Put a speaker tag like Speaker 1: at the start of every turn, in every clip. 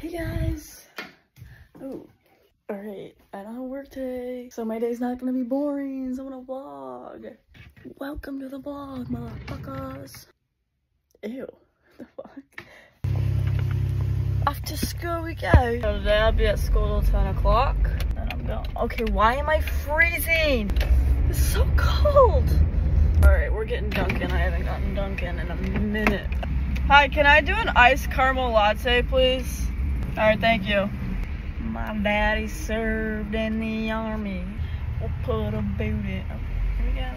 Speaker 1: Hey guys. Oh, all right. I don't have work today, so my day's not gonna be boring. So I'm gonna vlog. Welcome to the vlog, motherfuckers. Ew. The fuck. To school we go. Today I'll be at school till 10 o'clock. I'm going. Okay, why am I freezing? It's so cold. All right, we're getting Dunkin'. I haven't gotten Dunkin' in a minute. Hi, can I do an iced caramel latte, please? All right, thank you. My daddy served in the army. We'll put a boot in. Oh, here we go.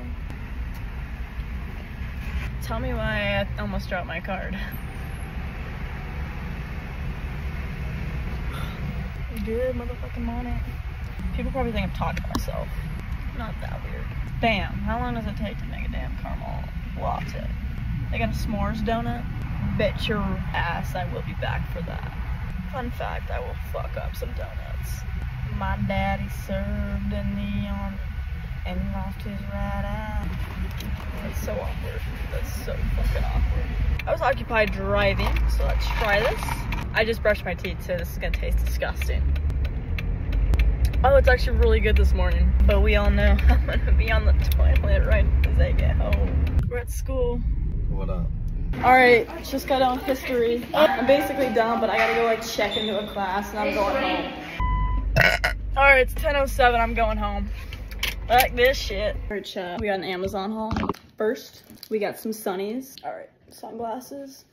Speaker 1: Tell me why I almost dropped my card. Good motherfucking morning. People probably think I'm talking to myself. Not that weird. Bam. How long does it take to make a damn caramel latte? They got a s'mores donut? Bet your ass I will be back for that. Fun fact, I will fuck up some donuts. My daddy served in the army and lost his right eye. That's so awkward. That's so fucking awkward. I was occupied driving, so let's try this. I just brushed my teeth, so this is gonna taste disgusting. Oh, it's actually really good this morning, but we all know I'm gonna be on the toilet right as I get home. We're at school.
Speaker 2: What up?
Speaker 1: All right, just got on history. I'm basically done, but I gotta go like check into a class and I'm going home. All right, it's 10.07, I'm going home. Like this shit. We got an Amazon haul. First, we got some sunnies. All right, sunglasses.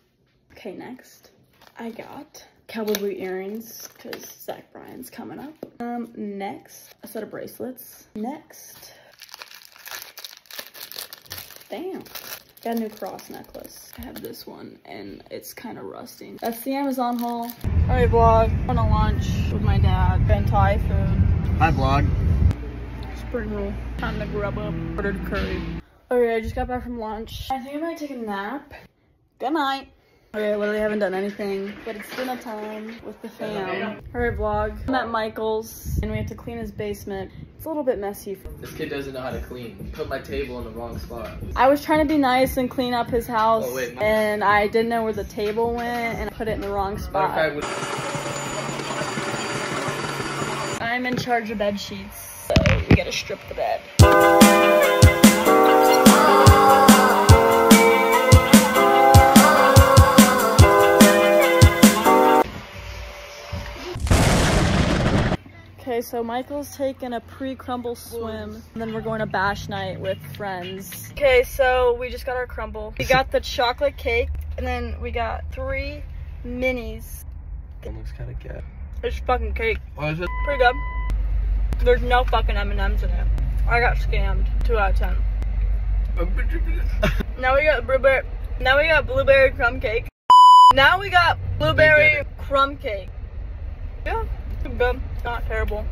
Speaker 1: Okay, next, I got cowboy boot earrings because Zach Bryan's coming up. Um, next, a set of bracelets. Next, damn. Got a new cross necklace. I have this one and it's kind of rusting. That's the Amazon haul. All right, vlog. I'm On a lunch with my dad. Been Thai food.
Speaker 2: Hi, vlog.
Speaker 1: Spring roll. Time to grub up. Ordered curry. Okay, I just got back from lunch. I think I might take a nap. Good night. Okay, I literally haven't done anything, but it's dinner time with the fam. Alright, vlog. I'm at Michael's, and we have to clean his basement. It's a little bit messy.
Speaker 2: This kid doesn't know how to clean. Put my table in the wrong spot.
Speaker 1: I was trying to be nice and clean up his house,
Speaker 2: Oh, wait.
Speaker 1: and I didn't know where the table went, and I put it in the wrong spot. I'm in charge of bed sheets, so we gotta strip the bed. Okay, so Michael's taking a pre-Crumbl swim, and then we're going to bash night with friends. Okay, so we just got our Crumbl. We got the chocolate cake, and then we got three minis.
Speaker 2: That looks kind of cat.
Speaker 1: It's fucking cake.
Speaker 2: Oh, is it?
Speaker 1: Pretty good. There's no fucking M&Ms in it. I got scammed. Two out of ten. Now we got blueberry. Now we got blueberry crumb cake. Now we got blueberry crumb cake. Yeah, it's good. Not terrible.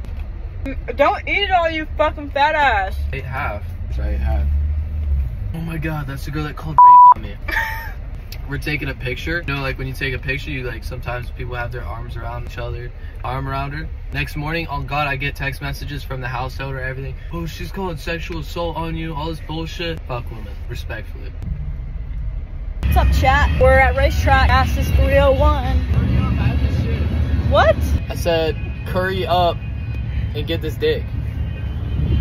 Speaker 1: Don't eat it all, you fucking fat ass.
Speaker 2: Ate half. So I ate half. Oh my god, that's the girl that called rape on me. We're taking a picture. You know, like when you take a picture, you like sometimes people have their arms around each other, arm around her. Next morning, oh god, I get text messages from the household or everything. Oh, she's calling sexual assault on you, all this bullshit. Fuck woman, respectfully.
Speaker 1: What's up, chat? We're at RaceTrac. Gas is 301. What?
Speaker 2: I said, curry up and get this dick.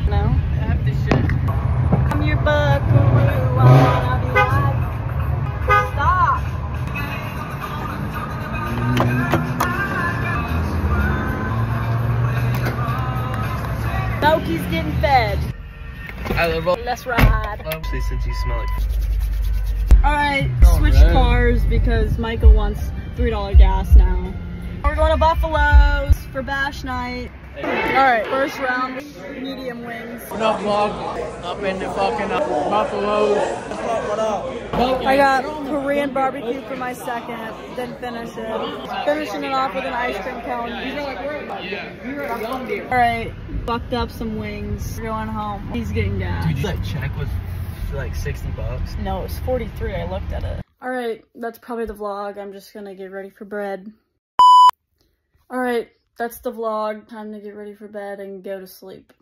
Speaker 1: No.
Speaker 2: I have this shit.
Speaker 1: I'm your buckaroo. I wanna be like. Stop. Smokey's getting fed.
Speaker 2: I love all.
Speaker 1: Let's ride.
Speaker 2: Obviously, since you smell it.
Speaker 1: Alright,
Speaker 2: All
Speaker 1: switch
Speaker 2: right.
Speaker 1: cars because Michael wants $3 gas now. We're going to Buffalo's for bash night. Alright, first round, medium wings.
Speaker 2: What up, vlog? Up in the fucking uh, Buffalo. What up?
Speaker 1: I got Korean barbecue for my second, then finish it. Finishing it off with an ice cream cone. Alright, fucked up some wings. We're going home. He's getting gas.
Speaker 2: Dude, that check was like 60 bucks.
Speaker 1: No, it was 43. I looked at it. Alright, that's probably the vlog. I'm just gonna get ready for bread. Alright, that's the vlog. Time to get ready for bed and go to sleep.